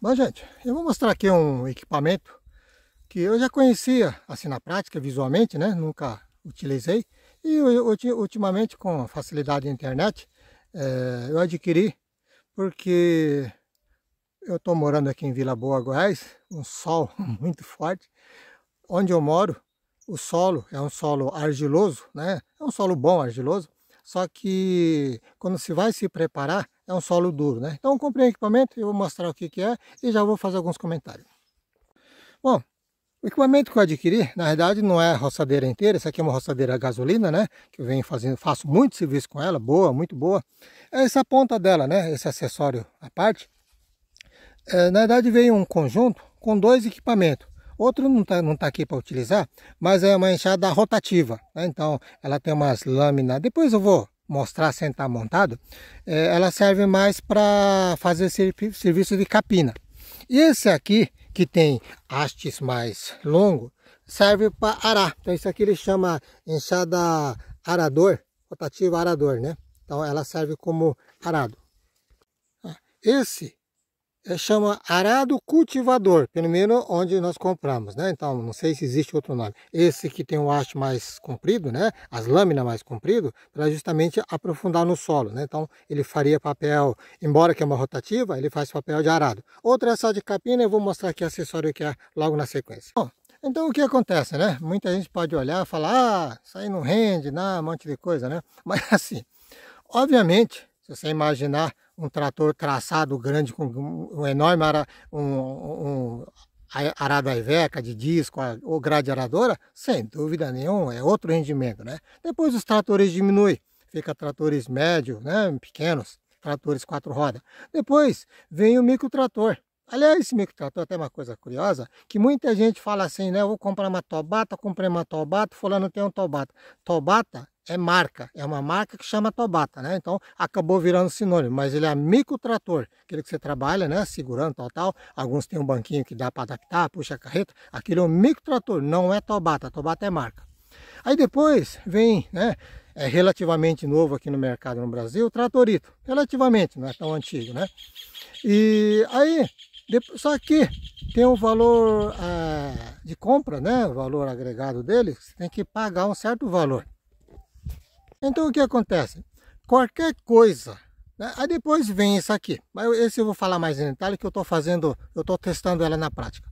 Bom, gente, eu vou mostrar aqui um equipamento que eu já conhecia, assim, na prática, visualmente, né? Nunca utilizei. E ultimamente, com facilidade da internet, é, eu adquiri porque eu estou morando aqui em Vila Boa, Goiás, um sol muito forte. Onde eu moro, o solo é um solo argiloso, né? É um solo bom, argiloso, só que quando se vai se preparar, é um solo duro, né? Então comprei um equipamento, eu vou mostrar o que, que é e já vou fazer alguns comentários. Bom, o equipamento que eu adquiri, na verdade, não é roçadeira inteira, essa aqui é uma roçadeira a gasolina, né? Que eu venho fazendo, faço muito serviço com ela, boa, muito boa. É essa ponta dela, né? Esse acessório à parte. É, na verdade, veio um conjunto com dois equipamentos. Outro não está não tá aqui para utilizar, mas é uma enxada rotativa. Né? Então, ela tem umas lâminas. Depois eu vou mostrar sem estar montado, é, ela serve mais para fazer serviço de capina. E esse aqui, que tem hastes mais longo, serve para arar. Então isso aqui ele chama enxada arador, rotativa arador, né? Então ela serve como arado. Esse é, chama arado cultivador, menos onde nós compramos, né? Então, não sei se existe outro nome. Esse que tem o haste mais comprido, né? As lâminas mais comprido, para justamente aprofundar no solo, né? Então, ele faria papel, embora que é uma rotativa, ele faz papel de arado. Outra é essa de capina, eu vou mostrar aqui acessório que é logo na sequência. Bom, então o que acontece, né? Muita gente pode olhar e falar, ah, isso aí não rende, não, um monte de coisa, né? Mas assim, obviamente, se você imaginar um trator traçado grande com um enorme ara, um, um arado Iveca de disco ou grade aradora, sem dúvida nenhuma, é outro rendimento, né? Depois os tratores diminuem, fica tratores médios, né, pequenos, tratores quatro rodas. Depois vem o microtrator. Aliás, esse microtrator até uma coisa curiosa, que muita gente fala assim, né, eu vou comprar uma Tobata, comprei uma Tobata, fulano tem um Tobata. Tobata é marca, é uma marca que chama Tobata, né? Então acabou virando sinônimo, mas ele é microtrator, aquele que você trabalha, né? Segurando, tal, tal. Alguns tem um banquinho que dá para adaptar, puxa a carreta. Aquele é um microtrator, não é Tobata, Tobata é marca. Aí depois vem, né? É relativamente novo aqui no mercado no Brasil, o Tratorito. Relativamente, não é tão antigo, né? E aí, só que tem um valor é, de compra, né? O valor agregado dele, você tem que pagar um certo valor. Então o que acontece? Qualquer coisa, né? aí depois vem isso aqui, mas esse eu vou falar mais em detalhe que eu estou fazendo, eu estou testando ela na prática.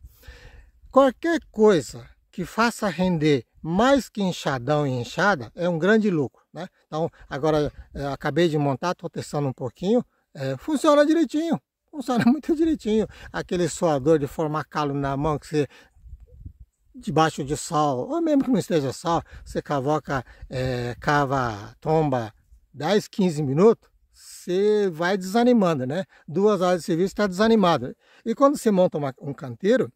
Qualquer coisa que faça render mais que enxadão e enxada é um grande lucro. Né? Então agora é, acabei de montar, estou testando um pouquinho, é, funciona direitinho, funciona muito direitinho. Aquele soador de formar calo na mão que você debaixo de sol, ou mesmo que não esteja sol, você cavoca, é, cava, tomba 10, 15 minutos, você vai desanimando, né? Duas horas de serviço está desanimado. E quando você monta uma, um canteiro,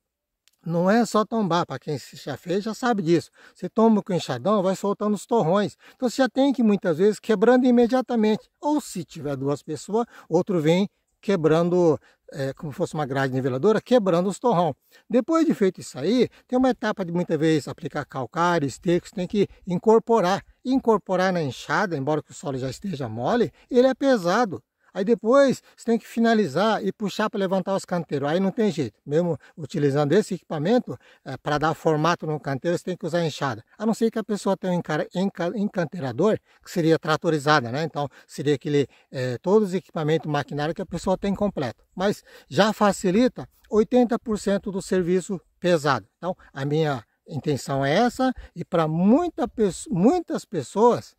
não é só tombar, para quem já fez já sabe disso. Você tomba com enxadão, vai soltando os torrões. Então você já tem que muitas vezes quebrando imediatamente. Ou se tiver duas pessoas, outro vem quebrando é, como fosse uma grade niveladora, quebrando os torrão. Depois de feito isso aí, tem uma etapa de muitas vezes aplicar calcário, esterco, tem que incorporar. Incorporar na enxada, embora o solo já esteja mole, ele é pesado. Aí depois você tem que finalizar e puxar para levantar os canteiros. Aí não tem jeito. Mesmo utilizando esse equipamento, é, para dar formato no canteiro, você tem que usar enxada. A não ser que a pessoa tenha um encanteirador, que seria tratorizada, né? Então seria aquele, é, todos os equipamentos maquinário que a pessoa tem completo. Mas já facilita 80% do serviço pesado. Então a minha intenção é essa e para muita, muitas pessoas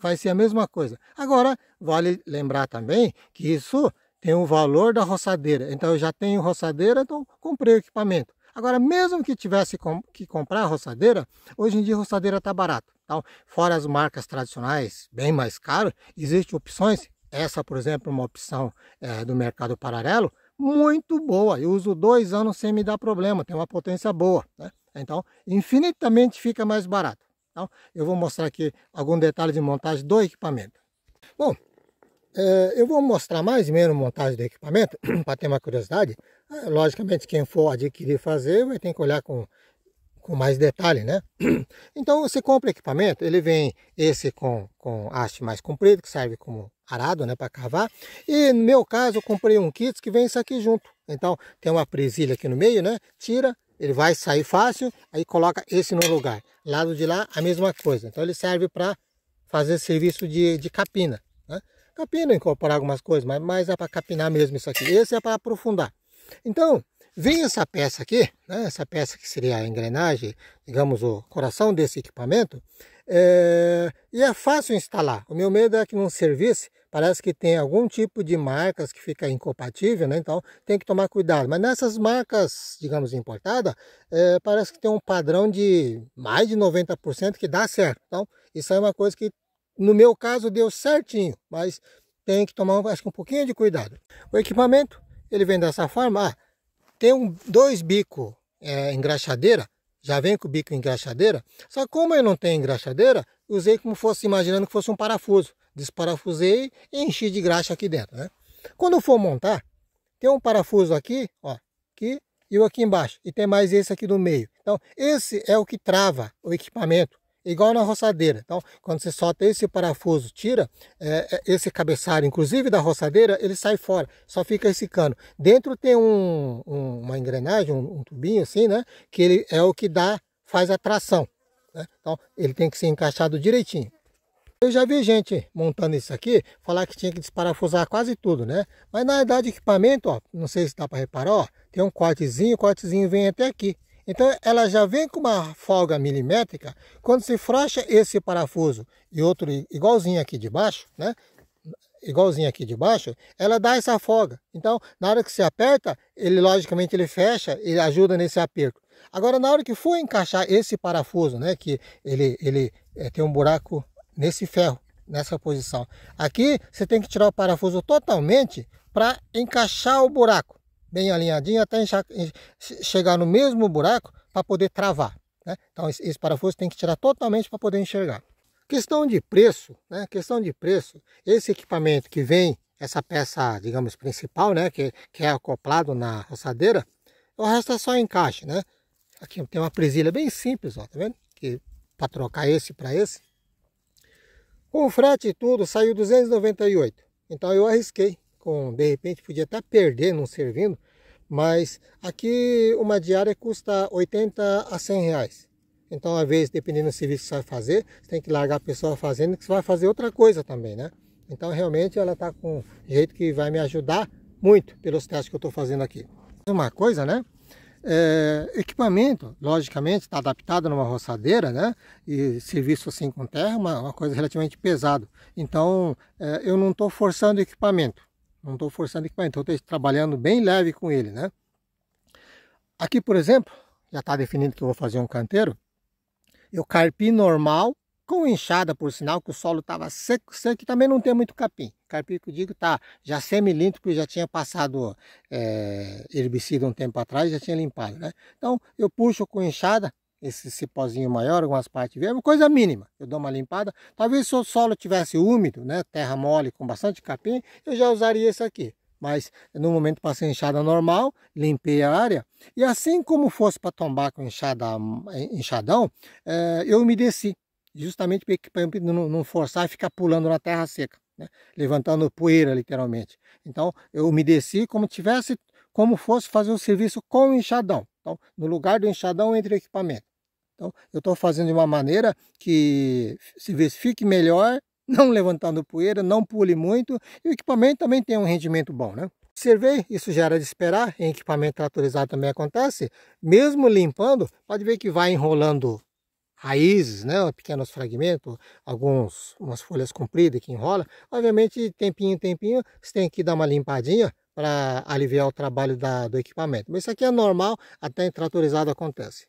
vai ser a mesma coisa. Agora, vale lembrar também que isso tem o valor da roçadeira. Então, eu já tenho roçadeira, então comprei o equipamento. Agora, mesmo que tivesse que comprar a roçadeira, hoje em dia a roçadeira está barata. Então, fora as marcas tradicionais, bem mais caro, existem opções. Essa, por exemplo, é uma opção é, do mercado paralelo, muito boa. Eu uso dois anos sem me dar problema, tem uma potência boa. Né? Então, infinitamente fica mais barato. Então, eu vou mostrar aqui algum detalhe de montagem do equipamento. Bom, é, eu vou mostrar mais ou menos montagem do equipamento, para ter uma curiosidade. É, logicamente, quem for adquirir fazer, vai ter que olhar com, com mais detalhe, né? Então, você compra equipamento, ele vem esse com, com haste mais comprido, que serve como arado, né, para cavar. E no meu caso, eu comprei um kit que vem isso aqui junto. Então tem uma presilha aqui no meio, né? Tira, ele vai sair fácil, aí coloca esse no lugar. Lado de lá, a mesma coisa. Então ele serve para fazer serviço de, de capina. Né? Capina, incorporar algumas coisas, mas, é para capinar mesmo isso aqui. Esse é para aprofundar. Então, vem essa peça aqui, né? essa peça que seria a engrenagem, digamos o coração desse equipamento, é, e é fácil instalar. O meu medo é que não servisse, parece que tem algum tipo de marcas que fica incompatível, né? então tem que tomar cuidado. Mas nessas marcas, digamos, importadas, é, parece que tem um padrão de mais de 90% que dá certo. Então, isso é uma coisa que, no meu caso, deu certinho, mas tem que tomar acho que um pouquinho de cuidado. O equipamento, ele vem dessa forma, ah, tem um, dois bicos é, engraxadeira, já vem com o bico engraxadeira, só que como eu não tenho engraxadeira, usei como fosse, imaginando que fosse um parafuso. Desparafusei e enchi de graxa aqui dentro, né? Quando for montar, tem um parafuso aqui, ó, aqui e o aqui embaixo. E tem mais esse aqui no meio. Então, esse é o que trava o equipamento igual na roçadeira. Então, quando você solta esse parafuso, tira é, é, esse cabeçalho, inclusive da roçadeira, ele sai fora, só fica esse cano. Dentro tem um, um, uma engrenagem, um, um, tubinho assim, né? Que ele é o que dá, faz a tração. Né? Então, ele tem que ser encaixado direitinho. Eu já vi gente montando isso aqui, falar que tinha que desparafusar quase tudo, né? Mas na verdade, equipamento, ó, não sei se dá para reparar, ó, tem um cortezinho, o cortezinho vem até aqui. Então ela já vem com uma folga milimétrica. Quando se frouxa esse parafuso e outro igualzinho aqui de baixo, né? Igualzinho aqui de baixo, ela dá essa folga. Então, na hora que se aperta, ele logicamente ele fecha e ajuda nesse aperto. Agora, na hora que for encaixar esse parafuso, né? Que ele, ele é, tem um buraco nesse ferro, nessa posição. Aqui você tem que tirar o parafuso totalmente para encaixar o buraco bem alinhadinho até chegar no mesmo buraco para poder travar. Né? Então esse, esse parafuso tem que tirar totalmente para poder enxergar. Questão de preço, né? Questão de preço. Esse equipamento que vem, essa peça, digamos, principal, né? Que, que é acoplado na roçadeira, o resto é só encaixe, né? Aqui tem uma presilha bem simples, ó, tá vendo? Que para trocar esse para esse. Com frete e tudo, saiu 298. Então eu arrisquei com, de repente podia até perder não servindo, mas aqui uma diária custa 80 a 100 reais. Então, às vezes, dependendo do serviço que você vai fazer, você tem que largar a pessoa fazendo, que você vai fazer outra coisa também, né? Então, realmente, ela está com um jeito que vai me ajudar muito pelos testes que eu estou fazendo aqui. Uma coisa, né? É, equipamento, logicamente, está adaptado numa roçadeira, né? E serviço assim com terra é uma, uma coisa relativamente pesado. Então, é, eu não estou forçando equipamento. Não estou forçando equipamento, estou trabalhando bem leve com ele, né? Aqui, por exemplo, já está definido que eu vou fazer um canteiro. Eu carpi normal, com enxada, por sinal, que o solo estava seco, seco e também não tem muito capim. Carpi que eu digo tá já semi-limpo, porque já tinha passado é, herbicida um tempo atrás, já tinha limpado, né? Então, eu puxo com enxada, esse cipózinho maior, algumas partes verdes, coisa mínima. Eu dou uma limpada. Talvez se o solo tivesse úmido, né, terra mole com bastante capim, eu já usaria esse aqui. Mas no momento passei enxada normal, limpei a área. E assim como fosse para tombar com enxada, enxadão, é, eu umedeci. Justamente para não, forçar e ficar pulando na terra seca. Né, levantando poeira literalmente. Então eu umedeci como tivesse, como fosse fazer o serviço com o enxadão. Então, no lugar do enxadão entre o equipamento. Então, eu estou fazendo de uma maneira que se fique melhor, não levantando poeira, não pule muito, e o equipamento também tem um rendimento bom, né? Observei, isso já era de esperar, em equipamento tratorizado também acontece, mesmo limpando, pode ver que vai enrolando raízes, né, pequenos fragmentos, algumas umas folhas compridas que enrola. Obviamente, tempinho, tempinho, você tem que dar uma limpadinha para aliviar o trabalho da, do equipamento. Mas isso aqui é normal, até em tratorizado acontece.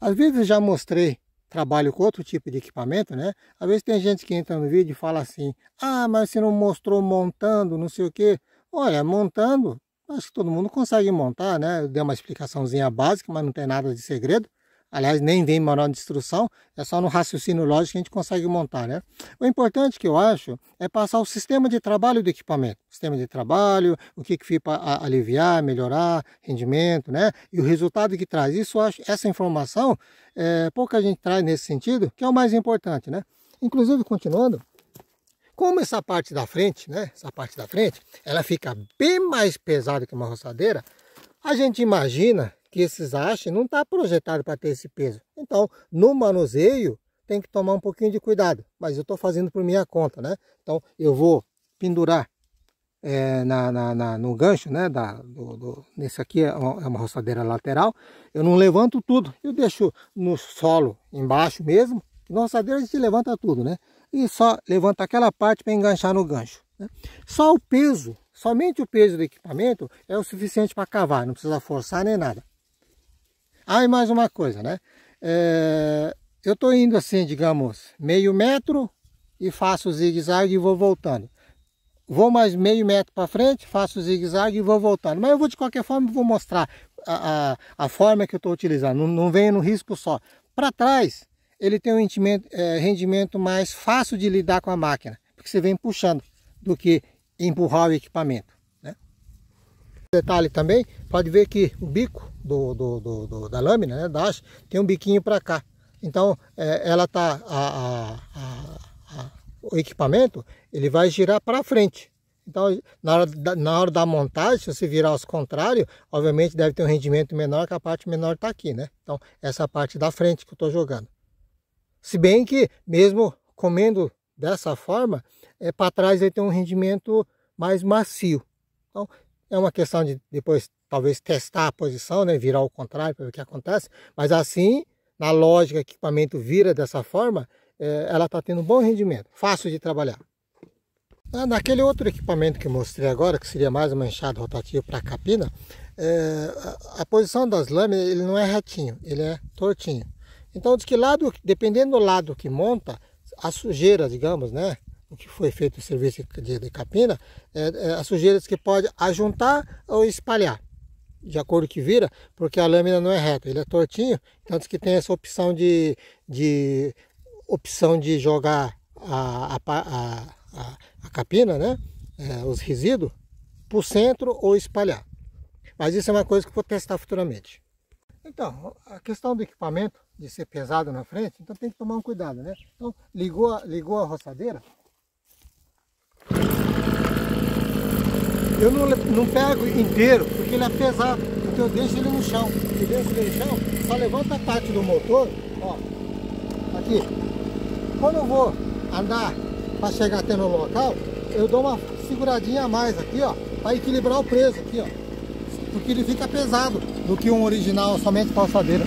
Às vezes já mostrei trabalho com outro tipo de equipamento, né? Às vezes tem gente que entra no vídeo e fala assim, ah, mas você não mostrou montando, não sei o quê. Olha, montando, acho que todo mundo consegue montar, né? Eu dei uma explicaçãozinha básica, mas não tem nada de segredo. Aliás, nem vem manual de instrução, é só no raciocínio lógico que a gente consegue montar, né? O importante que eu acho é passar o sistema de trabalho do equipamento. Sistema de trabalho, o que que fica para aliviar, melhorar, rendimento, né? E o resultado que traz. Isso acho, essa informação, é, pouca gente traz nesse sentido, que é o mais importante, né? Inclusive, continuando, como essa parte da frente, né? Essa parte da frente, ela fica bem mais pesada que uma roçadeira, A gente imagina que esses hastes não está projetado para ter esse peso. Então, no manuseio, tem que tomar um pouquinho de cuidado. Mas eu estou fazendo por minha conta, né? Então, eu vou pendurar é, na, na, na, no gancho, né? Da, do, do, nesse aqui é uma, é uma roçadeira lateral. Eu não levanto tudo. Eu deixo no solo embaixo mesmo. Na roçadeira a gente levanta tudo, né? E só levanta aquela parte para enganchar no gancho. Né? Só o peso, somente o peso do equipamento é o suficiente para cavar. Não precisa forçar nem nada. Ah, e mais uma coisa, né? É, eu estou indo assim, digamos, meio metro e faço zigue-zague e vou voltando. Vou mais meio metro para frente, faço zigue-zague e vou voltando. Mas eu vou de qualquer forma, vou mostrar a, a, a forma que eu estou utilizando. Não, não venho no risco só. Para trás, ele tem um rendimento, é, rendimento mais fácil de lidar com a máquina. Porque você vem puxando do que empurrar o equipamento. Detalhe também, pode ver que o bico do, do, do, do da lâmina, né, da haste, tem um biquinho para cá. Então, é, ela tá a, a, a, o equipamento ele vai girar para frente. Então, na hora, da, na hora da montagem, se você virar aos contrários, obviamente deve ter um rendimento menor, que a parte menor está aqui, né? Então, essa parte da frente que eu estou jogando. Se bem que, mesmo comendo dessa forma, é, para trás ele tem um rendimento mais macio. Então, é uma questão de depois, talvez, testar a posição, né? Virar ao contrário para ver o que acontece. Mas assim, na lógica o equipamento vira dessa forma, é, ela está tendo bom rendimento, fácil de trabalhar. Ah, naquele outro equipamento que mostrei agora, que seria mais uma enxada rotativa para capina, é, a, posição das lâminas ele não é retinho, ele é tortinho. Então, de que lado, dependendo do lado que monta, a sujeira, digamos, né, o que foi feito o serviço de, de capina, é, é, as sujeiras que pode ajuntar ou espalhar de acordo que vira, porque a lâmina não é reta, ele é tortinho, tanto que tem essa opção de, de opção de jogar a, a, a, a capina, né? É, os resíduos, para o centro ou espalhar. Mas isso é uma coisa que eu vou testar futuramente. Então, a questão do equipamento, de ser pesado na frente, então tem que tomar um cuidado, né? Então, ligou, ligou a roçadeira, eu não, não pego inteiro, porque ele é pesado. Então eu deixo ele no chão. Eu deixo ele no chão, só levanta a parte do motor, ó, aqui. Quando eu vou andar para chegar até no local, eu dou uma seguradinha a mais aqui, ó, para equilibrar o peso aqui, ó. Porque ele fica pesado do que um original somente calçadeira.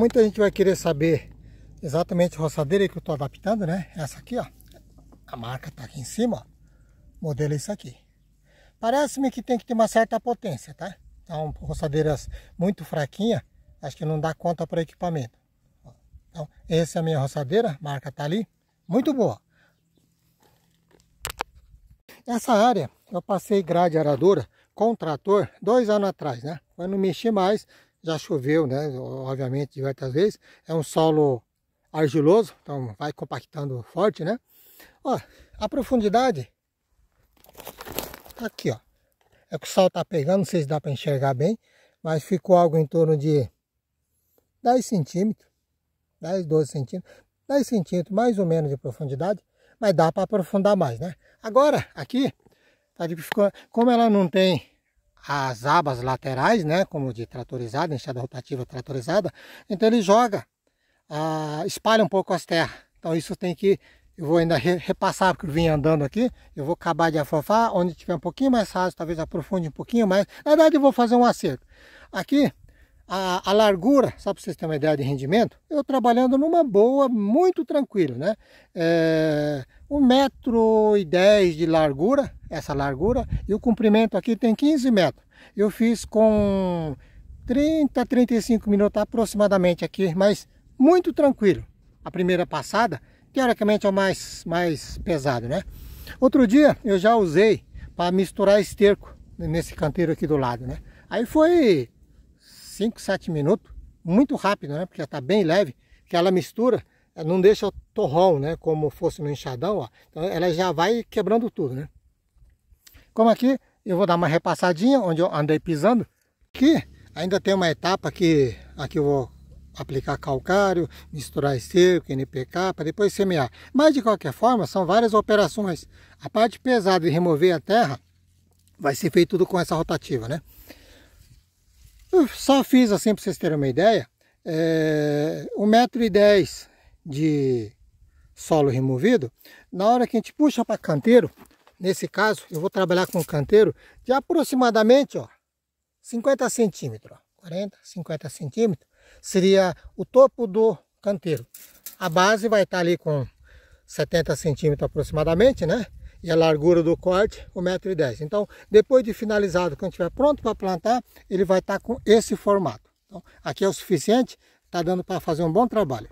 Muita gente vai querer saber exatamente a roçadeira que eu estou adaptando, né? Essa aqui, ó. A marca está aqui em cima, ó. Modelo é esse aqui. Parece-me que tem que ter uma certa potência, tá? Então, roçadeiras muito fraquinha, acho que não dá conta para equipamento. Então, essa é a minha roçadeira, marca tá ali. Muito boa. Essa área, eu passei grade aradora com trator dois anos atrás, né? Quando não mexi mais, já choveu, né? Obviamente, diversas vezes. É um solo argiloso, então vai compactando forte, né? Ó, a profundidade tá aqui, ó. É que o sol tá pegando, não sei se dá para enxergar bem, mas ficou algo em torno de 10 centímetros, 10, 12 centímetros, 10 centímetros mais ou menos de profundidade, mas dá para aprofundar mais, né? Agora, aqui, tá, como ela não tem as abas laterais, né, como de tratorizada, enxada rotativa tratorizada, então ele joga, ah, espalha um pouco as terras. Então isso tem que, eu vou ainda repassar, porque eu vim andando aqui, eu vou acabar de afofar, onde tiver um pouquinho mais raso, talvez aprofunde um pouquinho mais. Na verdade, eu vou fazer um acerto. Aqui, a, a, largura, só para vocês terem uma ideia de rendimento, eu trabalhando numa boa, muito tranquilo, né? É, um metro e dez de largura, essa largura, e o comprimento aqui tem 15 metros. Eu fiz com 30, 35 minutos aproximadamente aqui, mas muito tranquilo. A primeira passada, teoricamente é o mais, mais pesado, né? Outro dia eu já usei para misturar esterco nesse canteiro aqui do lado, né? Aí foi 5, 7 minutos, muito rápido, né? Porque já está bem leve, que ela mistura, não deixa o torrão, né? Como fosse no enxadão, ó. Então ela já vai quebrando tudo, né? Como aqui, eu vou dar uma repassadinha, onde eu andei pisando. Aqui ainda tem uma etapa que aqui eu vou aplicar calcário, misturar esterco, NPK, para depois semear. Mas de qualquer forma, são várias operações. A parte pesada de remover a terra vai ser feito tudo com essa rotativa, né? Eu só fiz assim para vocês terem uma ideia, é, 1,10m de solo removido, na hora que a gente puxa para canteiro, nesse caso eu vou trabalhar com canteiro de aproximadamente ó, 50 centímetros, 40, 50 centímetros, seria o topo do canteiro. A base vai estar ali com 70 centímetros aproximadamente, né? e a largura do corte 1,10m. Então, depois de finalizado, quando estiver pronto para plantar, ele vai estar com esse formato. Então, aqui é o suficiente, está dando para fazer um bom trabalho.